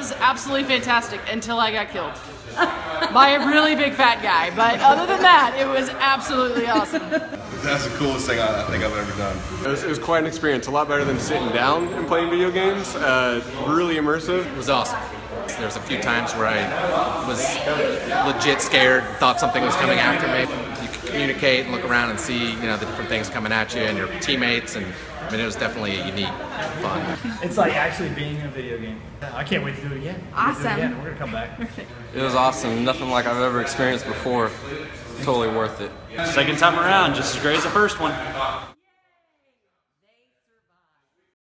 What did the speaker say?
was absolutely fantastic until I got killed by a really big fat guy. But other than that, it was absolutely awesome. That's the coolest thing I, I think I've ever done. It was, it was quite an experience, a lot better than sitting down and playing video games. Uh, really immersive. It was awesome. There was a few times where I was legit scared, thought something was coming after me. You could communicate and look around and see, you know, the different things coming at you and your teammates, and I mean, it was definitely a unique, fun. It's like actually being in a video game. I can't wait to do it again. We're gonna it Awesome. again. We're gonna come back. It was awesome. Nothing like I've ever experienced before. Totally worth it. Second time around, just as great as the first one.